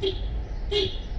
beep, beep.